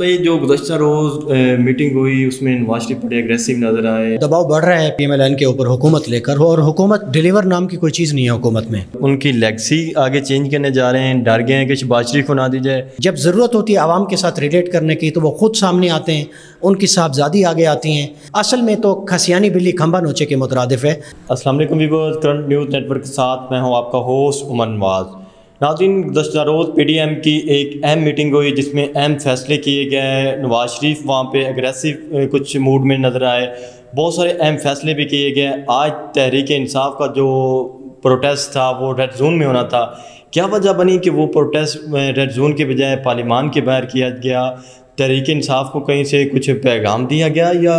तो ये जो गुजशत रोज़ मीटिंग हुई उसमें नवाज़ शरीफ बड़े एग्रेसिव नज़र आए। दबाव बढ़ रहा है पीएमएलएन के ऊपर हुकूमत लेकर और हुकूमत डिलीवर नाम की कोई चीज़ नहीं है हुकूमत में। उनकी लेगसी आगे चेंज करने जा रहे हैं डर गए हैं कि शबाज शरीफ को ना दी जाए। जब ज़रूरत होती है आवाम के साथ रिलेट करने की तो वो खुद सामने आते हैं उनकी साहबजादी आगे आती हैं। असल में तो खसियानी बिल्ली खम्बा नोचे के मुतरदफ है। असल करंट न्यूज़ नेटवर्क के साथ मैं हूँ आपका होस्ट उमन नवाज़ नाजिन गुजशत रोज़ पी डी एम की एक अहम मीटिंग हुई, जिसमें अहम फैसले किए गए नवाज़ शरीफ वहाँ पर अग्रेसिव कुछ मूड में नज़र आए। बहुत सारे अहम फैसले भी किए गए। आज तहरीक इंसाफ का जो प्रोटेस्ट था, वो रेड जोन में होना था। क्या वजह बनी कि वो प्रोटेस्ट रेड जोन के बजाय पार्लिमान के बाहर किया गया? तहरीक इंसाफ को कहीं से कुछ पैगाम दिया गया या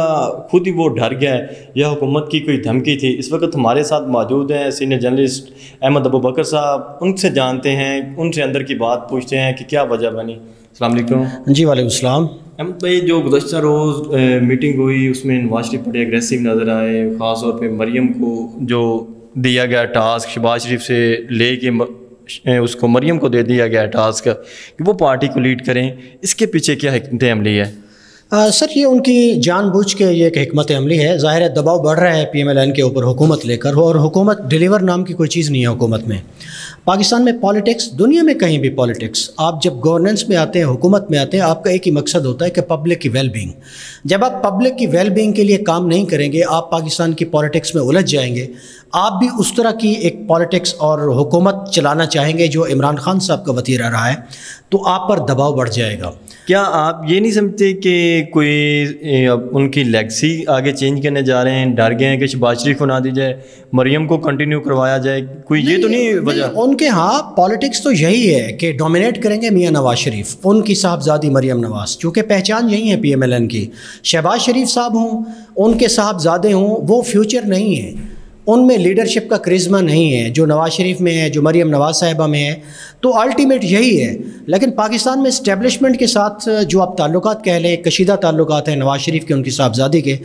खुद ही वो डर गया या हुकूमत की कोई धमकी थी? इस वक्त हमारे साथ मौजूद हैं सीनियर जर्नलिस्ट अहमद अबू बकर साहब। उनसे जानते हैं उनसे अंदर की बात पूछते हैं कि क्या वजह बनी। अलैक्म जी वालेकुम अहमद भाई जो गुजशत रोज़ मीटिंग हुई उसमें नवाज़ शरीफ बड़े एग्रेसिव नज़र आए ख़ास तौर पर मरीम को जो दिया गया टास्क शबाज शरीफ से ले के उसको मरियम को दे दिया गया टास्क कि वो पार्टी को लीड करें। इसके पीछे क्या हमत अमली है? आ, सर ये उनकी जानबूझ के ये एक हमत अमली है। ज़ाहिर है दबाव बढ़ रहा है पी एम एल एन के ऊपर हुकूमत लेकर। और हुकूमत डिलीवर नाम की कोई चीज़ नहीं है हुकूमत में। पाकिस्तान में पॉलिटिक्स दुनिया में कहीं भी पॉलिटिक्स आप जब गवर्नेंस में आते हैं हुकूमत में आते हैं आपका एक ही मकसद होता है कि पब्लिक की वेल बींग जब आप पब्लिक की वेल बींग के लिए काम नहीं करेंगे आप पाकिस्तान की पॉलिटिक्स में उलझ जाएँगे। आप भी उस तरह की एक पॉलिटिक्स और हुकूमत चलाना चाहेंगे जो इमरान खान साहब का वतीरा रहा है तो आप पर दबाव बढ़ जाएगा। क्या आप ये नहीं समझते कि कोई उनकी लेगसी आगे चेंज करने जा रहे हैं डर गए हैं कि शबाज शरीफ को ना दी जाए मरियम को कंटिन्यू करवाया जाए कोई ये तो नहीं वजह? उनके हाँ पॉलिटिक्स तो यही है कि डोमिनेट करेंगे मियाँ नवाज़ शरीफ उनकी साहबजादी मरियम नवाज़ चूँकि पहचान यही है पी एम एल एन की। शहबाज शरीफ साहब हों उनके साहबजादे हों वो फ्यूचर नहीं है। उनमें लीडरशिप का क्रिज्मा नहीं है, जो नवाज़ शरीफ में है, जो मरीम नवाज़ साहिबा में है तो अल्टीमेट यही है लेकिन पाकिस्तान में इस्टेब्लिशमेंट के साथ जो आप ताल्लुक कह लें, कशीदा ताल्लुक हैं, नवाज़ शरीफ के, उनकी साहबजादी के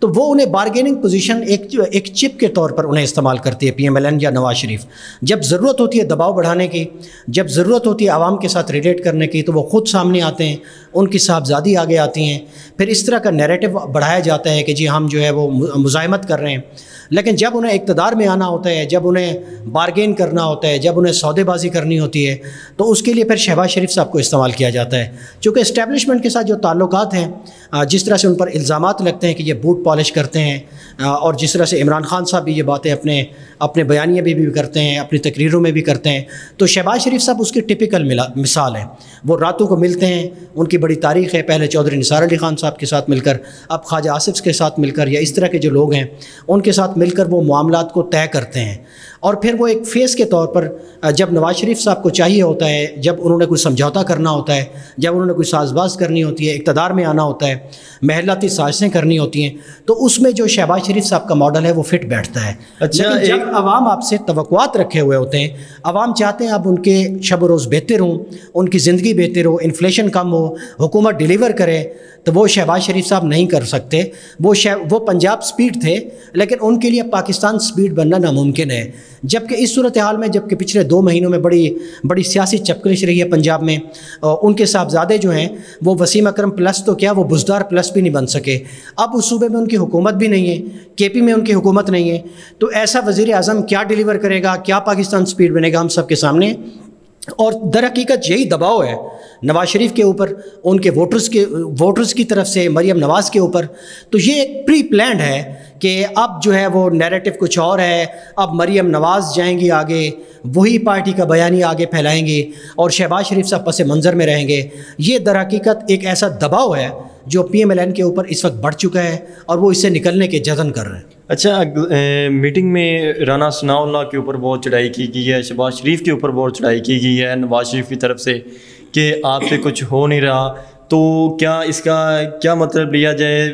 तो वो उन्हें बारगेनिंग पोजीशन एक एक चिप के तौर पर उन्हें इस्तेमाल करती है पी एम एल एन या नवाज़ शरीफ। जब ज़रूरत होती है दबाव बढ़ाने की, जब ज़रूरत होती है आवाम के साथ रिलेट करने की तो वो ख़ुद सामने आते हैं, उनकी साहबजादी आगे आती हैं। फिर इस तरह का नैरेटिव बढ़ाया जाता है कि जी हम जो है वो मुजामत कर रहे हैं। लेकिन जब उन्हें इकतदार में आना होता है, जब उन्हें बारगेन करना होता है, जब उन्हें सौदेबाजी करनी होती है तो उसके लिए फिर शहबाज शरीफ साहब को इस्तेमाल किया जाता है। चूँकि इस्टेबलिशमेंट के साथ जो ताल्लुक हैं जिस तरह से उन पर इल्ज़ाम लगते हैं कि ये बूट पॉलिश करते हैं और जिस तरह से इमरान खान साहब भी ये बातें अपने अपने बयानिए भी, भी करते हैं अपनी तकरीरों में भी करते हैं तो शहबाज शरीफ साहब उसकी टिपिकल मिसाल है। वो रातों को मिलते हैं उनकी बड़ी तारीख है पहले चौधरी निसार अली खान साहब के साथ मिलकर अब ख्वाजा आसिफ के साथ मिलकर या इस तरह के जो लोग हैं उनके साथ मिलकर वो मामला को तय करते हैं। और फिर वो एक फेस के तौर पर जब नवाज़ शरीफ साहब को चाहिए होता है जब उन्होंने कोई समझौता करना होता है जब उन्होंने कोई साजबाज करनी होती है इकतदार में आना होता है महलाती साजिशें करनी होती हैं तो उसमें जो शहबाज शरीफ साहब का मॉडल है वो फिट बैठता है। अच्छा जब आवाम आपसे तवक़ात रखे हुए होते हैं आवाम चाहते हैं अब उनके शब रोज़ बेहतर हों उनकी ज़िंदगी बेहतर हो इन्फ्लेशन कम हो हुकूमत डिलीवर करे तो वो शहबाज शरीफ साहब नहीं कर सकते। वो वो पंजाब स्पीड थे लेकिन उनके लिए पाकिस्तान स्पीड बनना नामुमकिन है। जबकि इस सूरत हाल में, जबकि पिछले दो महीनों में बड़ी बड़ी सियासी चपकलिश रही है पंजाब में उनके साहबजादे जो हैं, वो वसीम अकरम प्लस तो क्या, वो बुजदार प्लस भी नहीं बन सके। अब उस सूबे में उनकी हुकूमत भी नहीं है के पी में उनकी हुकूमत नहीं है तो ऐसा वज़ी अजम क्या डिलीवर करेगा, क्या पाकिस्तान स्पीड बनेगा हम सब के सामने? और दर हकीकत यही दबाव है नवाज़ शरीफ के ऊपर, उनके वोटर्स के वोटर्स की तरफ़ से, मरियम नवाज़ के ऊपर। तो ये एक प्री प्लान है कि अब जो है वो नैरेटिव कुछ और है। अब मरियम नवाज़ जाएँगी आगे, वही पार्टी का बयानी आगे फैलाएँगे और शहबाज शरीफ साहब पस मंज़र में रहेंगे। ये दर हकीकत एक ऐसा दबाव है जो पी एम एल एन के ऊपर इस वक्त बढ़ चुका है और वो इससे निकलने के जतन कर रहे हैं। अच्छा ए, मीटिंग में राना सनाउल्ला के ऊपर बहुत चढ़ाई की गई है शहबाज शरीफ के ऊपर बहुत चढ़ाई की गई है नवाज़ शरीफ की तरफ़ से कि आपसे कुछ हो नहीं रहा। तो क्या इसका क्या मतलब लिया जाए?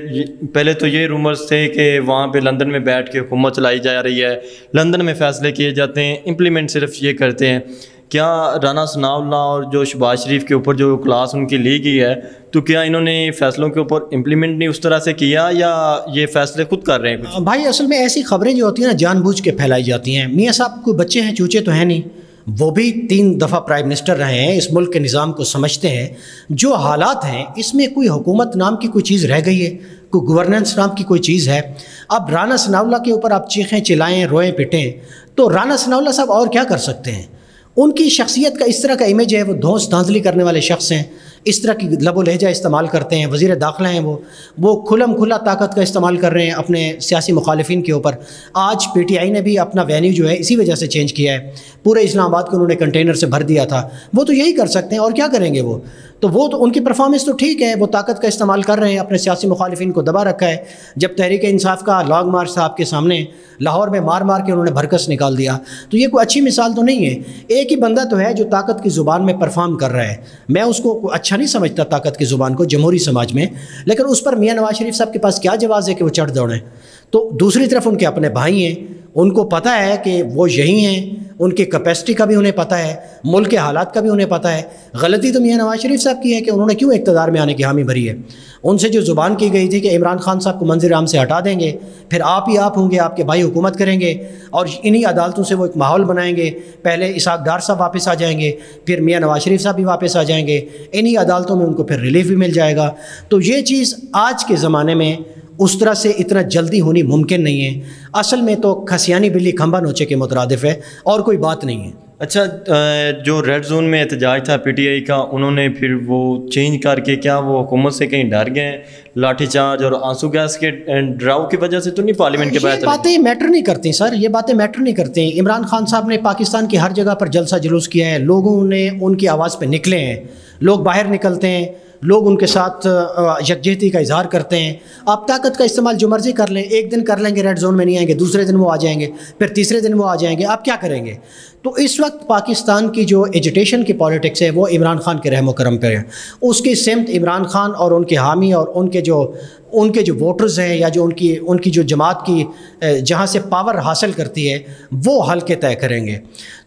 पहले तो ये रूमर्स थे कि वहाँ पे लंदन में बैठ के हुकूमत चलाई जा रही है। लंदन में फ़ैसले किए जाते हैं इम्प्लीमेंट सिर्फ़ ये करते हैं। क्या राना सनाउल्ला और जो शबाज शरीफ के ऊपर जो क्लास उनकी ली गई है तो क्या इन्होंने फ़ैसलों के ऊपर इम्प्लीमेंट नहीं उस तरह से किया या ये फ़ैसले खुद कर रहे हैं कुछ? भाई, असल में ऐसी खबरें जो होती हैं ना, जानबूझ के फैलाई जाती हैं। मियाँ साहब, कोई बच्चे हैं, चूचे तो हैं नहीं। वो भी तीन दफ़ा प्राइम मिनिस्टर रहे हैं, इस मुल्क के निज़ाम को समझते हैं। जो हालात हैं, इसमें कोई हुकूमत नाम की कोई चीज़ रह गई है? कोई गवर्नेंस नाम की कोई चीज़ है? अब राना सनाउल्ला के ऊपर आप चीखें, चिल्लाएँ, रोएँ, पिटें तो राना सनाउल्ला साहब और क्या कर सकते हैं? उनकी शख्सियत का इस तरह का इमेज है, वो धोस धांधली करने वाले शख्स हैं। इस तरह की लबो लहजा इस्तेमाल करते हैं वज़ी दाखिला हैं वो। वो खुलम खुला ताकत का इस्तेमाल कर रहे हैं अपने सियासी मुखालफी के ऊपर। आज पी टी आई ने भी अपना वेन्यू जो है इसी वजह से चेंज किया है। पूरे इस्लामाबाद को उन्होंने कंटेनर से भर दिया था। वो तो यही कर सकते हैं, और क्या करेंगे वो? तो वो तो उनकी परफॉर्मेंस तो ठीक है, वो ताकत का इस्तेमाल कर रहे हैं, अपने सियासी मुखालफी को दबा रखा है। जब तहरीक इंसाफ का लॉन्ग मार्च था आपके सामने, लाहौर में मार मार के उन्होंने भरकस निकाल दिया। तो ये कोई अच्छी मिसाल तो नहीं है। एक ही बंदा तो है जो ताकत की ज़ुबान में परफॉर्म कर रहा है। मैं उसको अच्छा नहीं समझता ताकत की ज़ुबान को जमहूरी समाज में। लेकिन उस पर मियाँ नवाज़ शरीफ साहब के पास क्या जवाब है कि वो चढ़ दौड़ें? तो दूसरी तरफ़ उनके अपने भाई हैं उनको पता है कि वो यही हैं, उनकी कैपेसिटी का भी उन्हें पता है, मुल्क के हालात का भी उन्हें पता है। गलती तो मियाँ नवाज़ शरीफ साहब की है कि उन्होंने क्यों इकतदार में आने की हामी भरी है? उनसे जो ज़ुबान की गई थी कि इमरान खान साहब को मंजिर आम से हटा देंगे, फिर आप ही आप होंगे, आपके भाई हुकूमत करेंगे और इन्हीं अदालतों से वो एक माहौल बनाएँगे। पहले इसाक डार साहब वापस आ जाएँगे, फिर मियाँ नवाज़ शरीफ साहब भी वापस आ जाएँगे। इन्हीं अदालतों में उनको फिर रिलीफ भी मिल जाएगा। तो ये चीज़ आज के ज़माने में उस तरह से इतना जल्दी होनी मुमकिन नहीं है। असल में तो खसियानी बिल्ली खंबा नोचे के मुतरदफ़ है और कोई बात नहीं है। अच्छा जो रेड जोन में एहतजाज था पीटीआई का उन्होंने फिर वो चेंज करके क्या वो हुकूमत से कहीं डर गए? लाठीचार्ज और आँसू गैस के ड्राव की वजह से तो नहीं पार्लियामेंट के बाद बातें मैटर नहीं करती सर ये बातें मैटर नहीं करती। इमरान खान साहब ने पाकिस्तान की हर जगह पर जलसा जुलूस किया है लोगों ने उनकी आवाज़ पर निकले हैं। लोग बाहर निकलते हैं, लोग उनके साथ यकजहती का इजहार करते हैं। आप ताकत का इस्तेमाल जो मर्ज़ी कर लें, एक दिन कर लेंगे रेड जोन में नहीं आएँगे, दूसरे दिन वो आ जाएँगे, फिर तीसरे दिन वो आ जाएँगे, आप क्या करेंगे? तो इस वक्त पाकिस्तान की जो एजुटेशन की पॉलिटिक्स है, वो इमरान खान के रहम करम पर है। उसकी सिमत इमरान खान और उनके हामी और उनके जो उनके जो वोटर्स हैं या जो उनकी उनकी जो जमात की जहाँ से पावर हासिल करती है वो हल के तय करेंगे।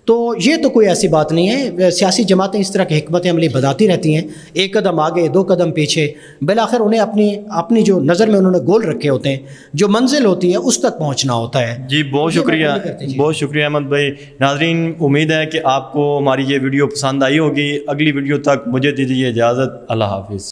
तो ये तो कोई ऐसी बात नहीं है। सियासी जमातें इस तरह की हमत अमली बताती रहती हैं। एक कदम आगे दो कदम पीछे। बिल आखिर उन्हें अपनी अपनी जो नज़र में उन्होंने गोल रखे होते हैं जो मंजिल होती है उस तक पहुँचना होता है। जी बहुत शुक्रिया। बहुत शुक्रिया अहमद भाई। नाजरीन उम्मीद है कि आपको हमारी ये वीडियो पसंद आई होगी। अगली वीडियो तक मुझे दीजिए इजाज़त। अल्लाह हाफिज़।